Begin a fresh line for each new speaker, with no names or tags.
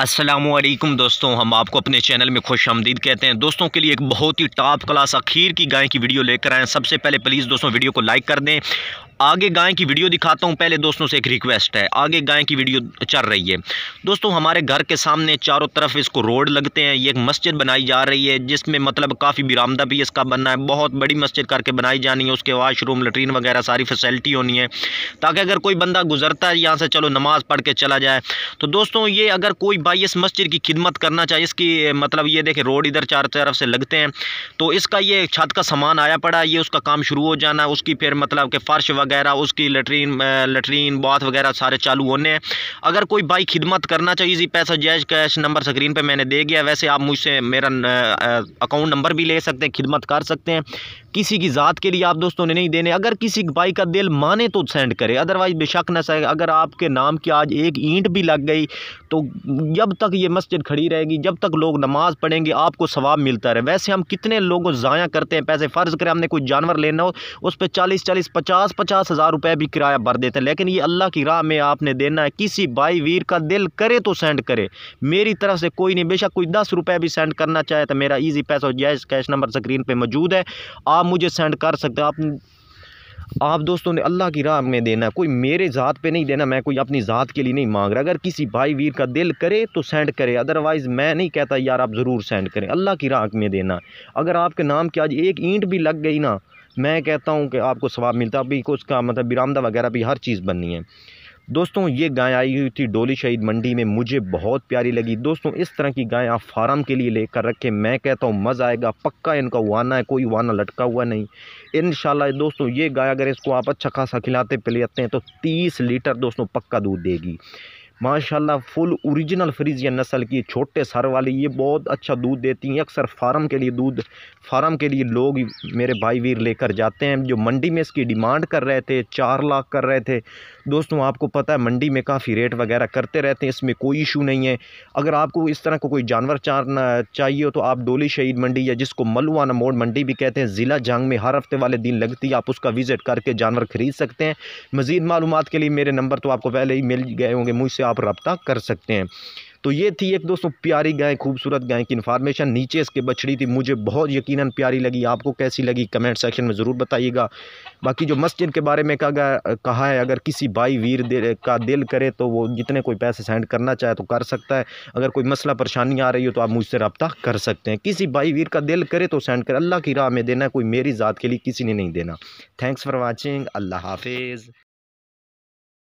असलम दोस्तों, हम आपको अपने चैनल में खुश आमदीद कहते हैं। दोस्तों के लिए एक बहुत ही टॉप क्लास अखीर की गाय की वीडियो लेकर आए सबसे पहले प्लीज़ दोस्तों वीडियो को लाइक कर दें आगे गाय की वीडियो दिखाता हूँ, पहले दोस्तों से एक रिक्वेस्ट है। आगे गाय की वीडियो चल रही है। दोस्तों, हमारे घर के सामने चारों तरफ़ इसको रोड लगते हैं। ये एक मस्जिद बनाई जा रही है, जिसमें मतलब काफ़ी बिरामदा भी इसका बनना है। बहुत बड़ी मस्जिद करके बनाई जानी है। उसके वाशरूम लटरीन वगैरह सारी फैसिलिटी होनी है, ताकि अगर कोई बंदा गुजरता है यहाँ से, चलो नमाज़ पढ़ के चला जाए। तो दोस्तों, ये अगर कोई भाई इस मस्जिद की खिदमत करना चाहिए इसकी मतलब ये देखें, रोड इधर चार तरफ़ से लगते हैं तो इसका ये छत का सामान आया पड़ा ये उसका काम शुरू हो जाना उसकी फिर मतलब कि फ़र्श वगैरह उसकी लटरीन लटरीन बाथ वगैरह सारे चालू होने हैं। अगर कोई भाई खिदमत करना चाहिए इसी पैसा जैज कैश नंबर स्क्रीन पर मैंने दे गया वैसे आप मुझसे मेरा अकाउंट नंबर भी ले सकते हैं, खिदमत कर सकते हैं। किसी की ज़ात के लिए आप दोस्तों ने नहीं देने। अगर किसी भाई का दिल माने तो सेंड करे। अदरवाइज़ बेशक न सहे। अगर आपके नाम की आज एक ईंट भी लग गई तो जब तक ये मस्जिद खड़ी रहेगी, जब तक लोग नमाज़ पढ़ेंगे, आपको सवाब मिलता रहे। वैसे हम कितने लोगों ज़ाया करते हैं, पैसे फ़र्ज़ करें, हमने कोई जानवर लेना हो, उस पर चालीस चालीस, पचास पचास हज़ार रुपये भी किराया भर देते हैं। लेकिन ये अल्लाह की राह में आपने देना है, किसी भाई वीर का दिल करे तो सेंड करे। मेरी तरफ़ से कोई नहीं, बेशक कोई दस रुपये भी सेंड करना चाहे तो मेरा ईजी पैसा जैस कैश नंबर स्क्रीन पर मौजूद है। आप मुझे सेंड कर सकते आप आप दोस्तों ने अल्लाह की राह में देना कोई मेरे ज़ात पे नहीं देना, मैं कोई अपनी ज़ात के लिए नहीं मांग रहा। अगर किसी भाई वीर का दिल करे तो सेंड करे अदरवाइज़ मैं नहीं कहता यार आप ज़रूर सेंड करें। अल्लाह की राह में देना अगर आपके नाम की आज एक ईंट भी लग गई ना मैं कहता हूँ कि आपको स्वाब मिलता अभी उसका मतलब बिरामदा वगैरह भी हर चीज़ बननी है। दोस्तों, ये गाय आई हुई थी डोली शहीद मंडी में, मुझे बहुत प्यारी लगी। दोस्तों, इस तरह की गाय आप फार्म के लिए लेकर रखें, मैं कहता हूँ मज़ा आएगा, पक्का इनका वाना है, कोई वाना लटका हुआ नहीं। इन दोस्तों, ये गाय अगर इसको आप अच्छा खासा खिलाते, पिलाते हैं तो तीस लीटर दोस्तों पक्का दूध देगी। माशाल्लाह, फुल ओरिजिनल फ्रीजियन नस्ल की, छोटे सर वाली, ये बहुत अच्छा दूध देती हैं। अक्सर फार्म के लिए दूध, फार्म के लिए लोग मेरे भाई वीर लेकर जाते हैं, जो मंडी में इसकी डिमांड कर रहे थे, चार लाख कर रहे थे। दोस्तों, आपको पता है, मंडी में काफ़ी रेट वगैरह करते रहते हैं, इसमें कोई इशू नहीं है। अगर आपको इस तरह को कोई जानवर चारना चाहिए हो तो आप डोली शहीद मंडी या जिसको मलुआना मोड़ मंडी भी कहते हैं, ज़िला जंग में हर हफ़्ते वाले दिन लगती है, आप उसका विज़िट करके जानवर ख़रीद सकते हैं। मज़ीद मालूम के लिए मेरे नंबर तो आपको पहले ही मिल गए होंगे, मुझसे आप रब्ता कर सकते हैं। तो ये थी एक दोस्तों प्यारी गाय खूबसूरत गाय की इन्फॉर्मेशन नीचे इसके बछड़ी थी मुझे बहुत यकीनन प्यारी लगी। आपको कैसी लगी कमेंट सेक्शन में ज़रूर बताइएगा। बाकी जो मस्जिद के बारे में कहा कहा है अगर किसी भाई वीर दे, का दिल करे तो वो जितने कोई पैसे सेंड करना चाहे तो कर सकता है। अगर कोई मसला परेशानी आ रही हो तो आप मुझसे रब्ता कर सकते हैं। किसी भाई वीर का दिल करे तो सेंड कर। अल्लाह की राह में देना कोई मेरी ज़ात के लिए किसी ने नहीं देना। थैंक्स फॉर वॉचिंग अल्लाह हाफिज़।